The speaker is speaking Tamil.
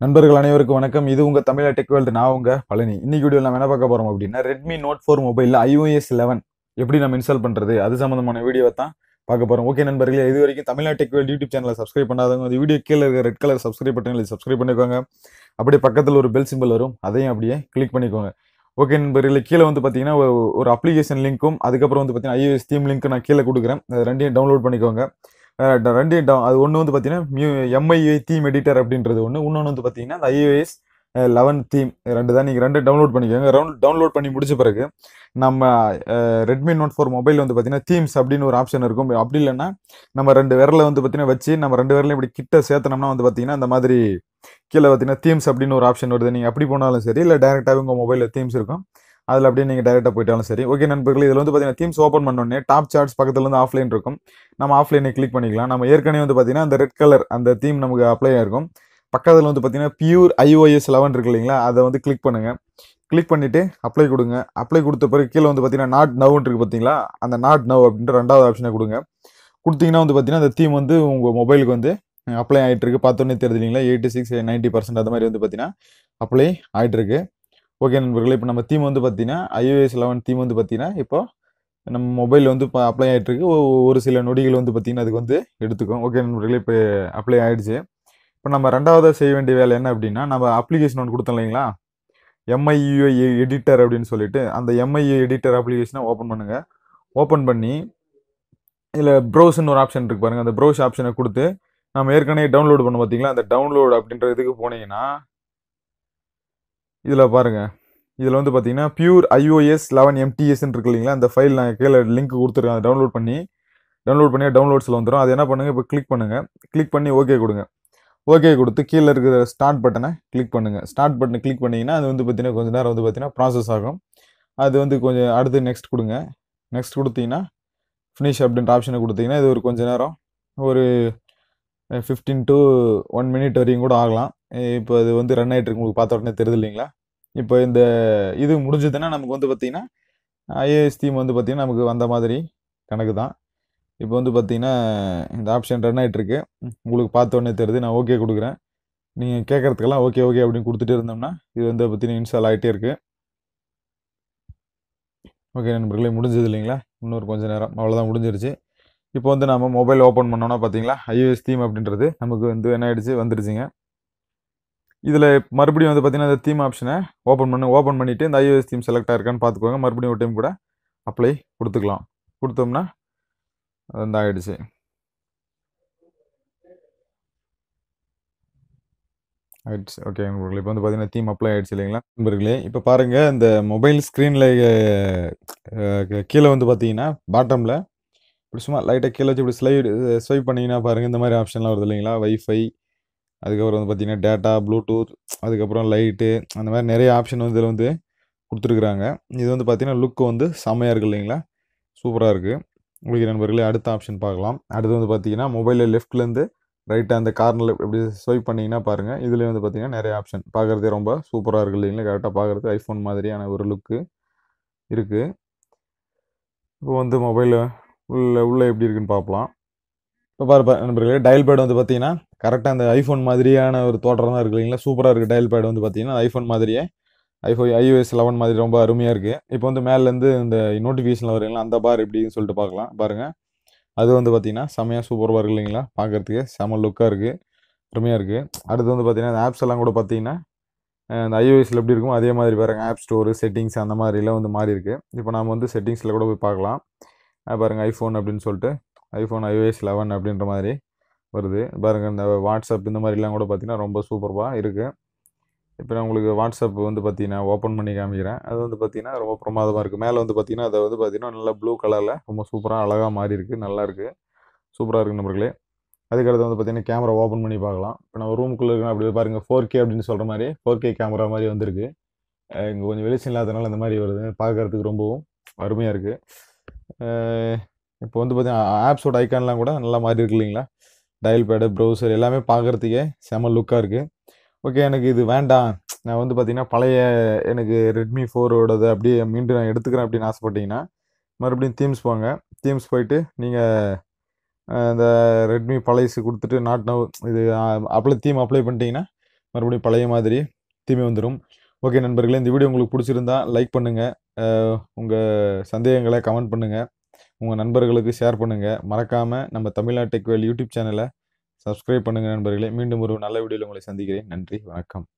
நண்பர்கள் அனைவருக்கும் வணக்கம். இது உங்கள் தமிழ் டெக் வேல்டு நான் உங்கள் பழனி. இன்னைக்கு வீடியோ நம்ம என்ன பார்க்க போகிறோம் அப்படின்னா ரெட்மி நோட் ஃபோர் மொபைலில் ஐஓஎஸ் லெவன் எப்படி நம்ம இன்ஸ்டால் பண்ணுறது அது சம்மந்தமான வீடியோ தான் பார்க்க போகிறோம் ஓகே நண்பர்களே இது வரைக்கும் தமிழா டெக் வேல்டு யூடியூப் சேனலை சப்ஸ்கிரைப் பண்ணாதவங்க அந்த வீடியோ கீழே இருக்க red colour subscribe button subscribe பண்ணிக்கோங்க. அப்படியே பக்கத்தில் ஒரு பெல் சிம்பிள் வரும் அதையும் அப்படியே கிளிக் பண்ணிக்கோங்க. ஓகே நண்பர்களே கீழே வந்து பார்த்தீங்கன்னா ஒரு- அப்ளிகேஷன் லிங்க்கும் அதுக்கப்புறம் வந்து பார்த்தீங்கன்னா ஐஓஎஸ் தீம் லிங்க் நான் கீழே கொடுக்குறேன். அது ரெண்டையும் டவுன்லோட் பண்ணிக்கோங்க. ரெண்டு ட- ரெண்டையும் அது ஒன்று வந்து பார்த்தீங்கன்னா மியூ எம்ஐஏ தீம் எடிட்டர் அப்படின்றது ஒன்று இன்னொன்று வந்து பார்த்தீங்கன்னா அந்த ஐஏஎஸ் லெவன் தீம் ரெண்டு தான் நீங்கள் ரெண்டு டவுன்லோட் பண்ணிக்கோங்க. ரவுண்ட் டவுன்லோட் பண்ணி முடிச்ச பிறகு நம்ம ரெட்மி நோட் ஃபோர் மொபைல் வந்து பார்த்தீங்கன்னா தீம்ஸ் அப்படின்னு ஒரு ஆப்ஷன் இருக்கும். அப்படி இல்லைன்னா நம்ம ரெண்டு விரலை வந்து பார்த்தீங்கன்னா வச்சு நம்ம ரெண்டு விரலையும் இப்படி கிட்ட சேர்த்தனோம்னா வந்து பார்த்தீங்கன்னா அந்த மாதிரி கீழே பார்த்தீங்கன்னா தீம்ஸ் அப்படின்னு ஒரு ஆப்ஷன் வருது. நீங்கள் அப்படி போனாலும் சரி இல்லை டேரெக்டாகவே உங்கள் மொபைலில் தீம்ஸ் இருக்கும். அதில் அப்படியே நீங்கள் டேரெக்டாக போயிட்டாலும் சரி. ஓகே நண்பர்கள் இதில் வந்து பார்த்தீங்கன்னா தீம்ஸ் ஓப்பன் பண்ணோடனே டாப் சார்ட்ஸ் பக்கத்தில் வந்து ஆஃப்லைன் இருக்கும். நம்ம ஆஃப்லைனை கிளிக் பண்ணிக்கலாம். நம்ம ஏற்கனவே வந்து பார்த்தீங்கன்னா அந்த ரெட் கலர் அந்த தீம் நமக்கு அப்ளை ஆயிருக்கும். பக்கத்தில் வந்து பார்த்தீங்கன்னா பியூர் ஐஓஎஸ் லெவன் இருக்கு இல்லைங்களா அதை வந்து கிளிக் பண்ணுங்கள் கிளிக் பண்ணிவிட்டு அப்ளை கொடுங்க. அப்ளை கொடுத்த பிறகு கீழே வந்து பார்த்தீங்கன்னா நாட் நவ்னு இருக்குது பார்த்தீங்களா அந்த நாட் நவ் அப்படின்ற ரெண்டாவது ஆப்ஷனை கொடுங்க. கொடுத்தீங்கன்னா வந்து பார்த்தீங்கன்னா அந்த தீம் வந்து உங்கள் மொபைலுக்கு வந்து அப்ளை ஆகிட்டு இருக்கு. பார்த்தோன்னே தெரியுது இல்லைங்களா எயிட்டி சிக்ஸ் நைன்ட்டி பர்சன்ட் அந்த மாதிரி வந்து பார்த்தீங்கன்னா அப்ளை ஆகிட்டு இருக்கு. ஓகே நண்பர்களே இப்போ நம்ம தீம் வந்து பார்த்தீங்கன்னா ஐஓஎஸ் லெவன் தீம் வந்து பார்த்தீங்கன்னா இப்போ நம்ம மொபைல் வந்து இப்போ அப்ளை ஆகிட்டு ஒரு சில நொடிகள் வந்து பார்த்தீங்கன்னா அதுக்கு வந்து எடுத்துக்கும் ஓகே நண்பர்களே இப்போ அப்ளை ஆகிடுச்சு இப்போ நம்ம ரெண்டாவதாக செய்ய வேண்டிய வேலை என்ன அப்படின்னா நம்ம அப்ளிகேஷன் ஒன்று கொடுத்தோம் இல்லைங்களா? எம்ஐயூஐ எடிட்டர் அப்படின்னு சொல்லிட்டு அந்த எம்ஐயூ எடிட்டர் அப்ளிகேஷனை ஓப்பன் பண்ணுங்கள் ஓப்பன் பண்ணி இதில் ப்ரௌஸ்ன்னு ஒரு ஆப்ஷன் இருக்கு பாருங்கள் அந்த ப்ரௌஸ் ஆப்ஷனை கொடுத்து நம்ம ஏற்கனவே டவுன்லோட் பண்ண பார்த்தீங்களா? அந்த டவுன்லோட் அப்படின்ற இதுக்கு போனீங்கன்னா இதில் பாருங்கள் இதில் வந்து பார்த்தீங்கன்னா பியூர் ஐஓஎஸ் லெவன் எம்டிஎஸ்ன்னு இருக்கு இல்லைங்களா? அந்த ஃபைல் நாங்கள் கீழே லிங்க் கொடுத்துருக்கேன். அதை டவுன்லோட் பண்ணி டவுன்லோட் பண்ணி டவுன்லோட்ஸில் வந்துடும் அது என்ன பண்ணுங்க? இப்போ கிளிக் பண்ணுங்கள் கிளிக் பண்ணி ஓகே கொடுங்க. ஓகே கொடுத்து கீழே இருக்கிற ஸ்டார்ட் பட்டனை கிளிக் பண்ணுங்கள் ஸ்டார்ட் பட்டனை கிளிக் பண்ணீங்கன்னா அது வந்து பார்த்தீங்கன்னா கொஞ்ச நேரம் வந்து பார்த்தீங்கன்னா ப்ராசஸ் ஆகும். அது வந்து கொஞ்சம் அடுத்து நெக்ஸ்ட் கொடுங்க. நெக்ஸ்ட் கொடுத்தீங்கன்னா ஃபினிஷ் அப்படின்ற ஆப்ஷனை கொடுத்தீங்கன்னா இது ஒரு கொஞ்ச நேரம் ஒரு ஃபிஃப்டீன் டு ஒன் மினிட் வரையும் கூட ஆகலாம். இப்போ அது வந்து ரன் ஆகிட்டு இருக்கு. உங்களுக்கு பார்த்த உடனே தெரியுது இல்லைங்களா? இப்போ இந்த இது முடிஞ்சதுன்னா நமக்கு வந்து பார்த்திங்கன்னா ஐஏஎஸ் தீம் வந்து பார்த்தீங்கன்னா நமக்கு வந்த மாதிரி கணக்கு தான். இப்போ வந்து பார்த்திங்கன்னா இந்த ஆப்ஷன் ரன் ஆகிட்டுருக்கு உங்களுக்கு பார்த்தோன்னே தெரியுது நான் ஓகே கொடுக்குறேன். நீங்கள் கேட்குறதுக்கெல்லாம் ஓகே ஓகே அப்படின்னு கொடுத்துட்டு இருந்தோம்னா இது வந்து பார்த்தீங்கன்னா இன்ஸ்டால் ஆகிட்டே இருக்குது ஓகே நண்பர்களே முடிஞ்சது இல்லைங்களா? இன்னொரு கொஞ்ச நேரம். அவ்வளோதான் முடிஞ்சிருச்சு. இப்போ வந்து நம்ம மொபைல் ஓப்பன் பண்ணோன்னா பார்த்தீங்களா? ஐஓஎஸ் தீம் அப்படின்றது நமக்கு வந்து என்ன ஆகிடுச்சு வந்துருச்சுங்க. இதில் மறுபடியும் வந்து பார்த்தீங்கன்னா இந்த தீம் ஆப்ஷனை ஓப்பன் பண்ணு ஓப்பன் பண்ணிவிட்டு இந்த ஐஓஎஸ் தீம் செலக்ட் ஆகிருக்கான்னு பார்த்துக்கோங்க. மறுபடியும் ஒரு டைம் கூட அப்ளை கொடுத்துக்கலாம். கொடுத்தோம்னா அது வந்து ஆயிடுச்சு. ஆயிடுச்சு. ஓகே நண்பர்களே இப்போ வந்து பார்த்தீங்கன்னா தீம் அப்ளை ஆயிடுச்சு இல்லைங்களா? நண்பர்களே இப்போ பாருங்கள் இந்த மொபைல் ஸ்க்ரீனில் கீழே வந்து பார்த்தீங்கன்னா பாட்டமில் இப்படி சும்மா லைட்டாக கீழே வச்சு இப்படி ஸ்லைடு ஸ்வைப் பண்ணிங்கன்னா பாருங்கள் இந்த மாதிரி ஆப்ஷன்லாம் வருது இல்லைங்களா? வைஃபை அதுக்கப்புறம் வந்து பார்த்தீங்கன்னா டேட்டா ப்ளூடூத் அதுக்கப்புறம் லைட்டு அந்த மாதிரி நிறைய ஆப்ஷன் வந்து இதில் வந்து கொடுத்துருக்குறாங்க. இது வந்து பார்த்தீங்கன்னா லுக்கு வந்து செம்மையாக இருக்குது இல்லைங்களா? சூப்பராக இருக்குது உங்களுக்கு நண்பர்களே அடுத்த ஆப்ஷன் பார்க்கலாம். அடுத்து வந்து பார்த்தீங்கன்னா மொபைலில் லெஃப்ட்லேருந்து ரைட்டாக அந்த கார்னரில் இப்படி ஸ்வைப் பண்ணிங்கன்னா பாருங்கள் இதில் வந்து பார்த்தீங்கன்னா நிறைய ஆப்ஷன் பார்க்குறதே ரொம்ப சூப்பராக இருக்குது இல்லைங்களா? கரெக்டாக பார்க்குறது ஐஃபோன் மாதிரியான ஒரு லுக்கு இருக்குது இப்போ வந்து மொபைலில் உள்ள உள்ளே எப்படி இருக்குன்னு பார்க்கலாம். இப்போ பாரு நண்பர்களே டயல் பேட் வந்து பார்த்தீங்கன்னா கரெக்டாக அந்த ஐஃபோன் மாதிரியான ஒரு தோற்றம் தான் இருக்குது இல்லைங்களா? சூப்பராக இருக்குது டயல் பேட் வந்து பார்த்தீங்கன்னா ஐஃபோன் மாதிரியே. ஐஃபோன் ஐஓஎஸ் லெவன் மாதிரி ரொம்ப அருமையாக இருக்குது இப்போ வந்து மேலேருந்து இந்த நோட்டிஃபிகேஷனில் வருங்களா அந்த பார் எப்படின்னு சொல்லிட்டு பார்க்கலாம் பாருங்கள் அது வந்து பார்த்தீங்கன்னா செமையாக சூப்பராக இருக்குது இல்லைங்களா? பார்க்குறதுக்கு செம லுக்காக இருக்குது அருமையாக இருக்குது அடுத்து வந்து பார்த்தீங்கன்னா இந்த ஆப்ஸ் எல்லாம் கூட பார்த்தீங்கன்னா அஹ் இந்த எப்படி இருக்கும் அதே மாதிரி பாருங்கள் ஆப் ஸ்டோரு செட்டிங்ஸ் அந்த மாதிரிலாம் வந்து மாறி இருக்குது இப்போ நம்ம வந்து செட்டிங்ஸில் கூட போய் பார்க்கலாம் பாருங்கள் ஐஃபோன் அப்படின்னு சொல்லிட்டு ஐஃபோன் ஐஓஎஸ் லெவன் அப்படின்ற மாதிரி. வருது. பாருங்க இந்த வாட்ஸ்அப் இந்த மாதிரிலாம் கூட பார்த்தீங்கன்னா ரொம்ப சூப்பராக இருக்குது இப்போ நான் உங்களுக்கு வாட்ஸ்அப் வந்து பார்த்தீங்கன்னா ஓப்பன் பண்ணி காமிக்கிறேன். அது வந்து பார்த்தீங்கன்னா ரொம்ப பிரமாதமாக இருக்குது மேலே வந்து பார்த்தீங்கன்னா அதை வந்து பார்த்தீங்கன்னா நல்லா ப்ளூ கலரில் ரொம்ப சூப்பராக அழகாக மாறி இருக்குது நல்லா இருக்குது சூப்பராக இருக்குது நம்பர்களே அதுக்கடுத்து வந்து பார்த்தீங்கன்னா கேமரா ஓப்பன் பண்ணி பார்க்கலாம். இப்போ நம்ம ரூமுக்குள்ளே இருக்கோம் அப்படி பாருங்கள் ஃபோர் கே அப்படின்னு சொல்கிற மாதிரி ஃபோர் கே கேமரா மாதிரி வந்திருக்கு. இங்கே கொஞ்சம் வெளிச்சம் இல்லாதனால இந்த மாதிரி வருது. பார்க்கறதுக்கு ரொம்பவும் அருமையாக இருக்குது இப்போ வந்து பார்த்தீங்கன்னா ஆப்ஸோட ஐக்கான்லாம் கூட நல்லா மாறி இருக்கு இல்லைங்களா? டயல் பேடு ப்ரௌசர் எல்லாமே பார்க்குறதுக்கே செம லுக்காக இருக்குது ஓகே எனக்கு இது வேண்டாம். நான் வந்து பார்த்தீங்கன்னா பழைய எனக்கு ரெட்மி ஃபோரோடது அப்படியே மீண்டும் நான் எடுத்துக்கிறேன் அப்படின்னு ஆசைப்பட்டீங்கன்னா மறுபடியும் தீம்ஸ் போங்க. தீம்ஸ் போயிட்டு நீங்கள் இந்த ரெட்மி பழையசு கொடுத்துட்டு நாட் நவ் இது அப்ளை தீம் அப்ளை பண்ணிட்டீங்கன்னா மறுபடியும் பழைய மாதிரி தீமை வந்துடும் ஓகே நண்பர்களே இந்த வீடியோ உங்களுக்கு பிடிச்சிருந்தா லைக் பண்ணுங்கள் உங்கள் சந்தேகங்களை கமெண்ட் பண்ணுங்கள் உங்கள் நண்பர்களுக்கு ஷேர் பண்ணுங்கள் மறக்காமல் நம்ம தமிழ்நாட்டு டெக்வேல் யூடியூப் சேனலை சப்ஸ்கிரைப் பண்ணுங்கள் நண்பர்களே. மீண்டும் ஒரு நல்ல வீடியோவில் உங்களை சந்திக்கிறேன். நன்றி வணக்கம்.